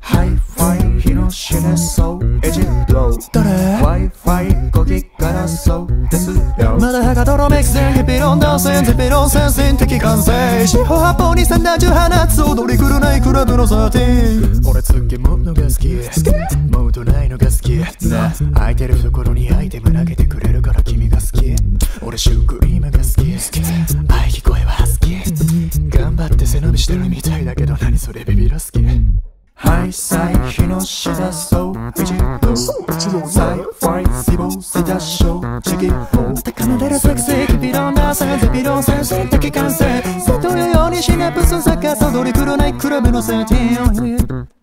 ハイファイ日の死ねそうエジプト誰 Wi-Fi こぎからそうですよまだはかどろメイクセンヒピロンダンセンゼピロン先進的完成四方八方に散弾銃放つ踊り狂ないクラブのサーティン俺つけものが好きモードないのが好きな空いてるところにアイテム投げてくれるから君が好き俺シュークリームが好き喘ぎ声はハスキー頑張って背伸びしてるみたいだけど何それビビら好きハイサイ日の死だそうエジプトサイファイスイボーセダショーチキホ高鳴れるセクシーキピロンダーセンゼピロン先進的感性瀬戸のようにシナプス逆さ踊り狂ないクラブのセーティン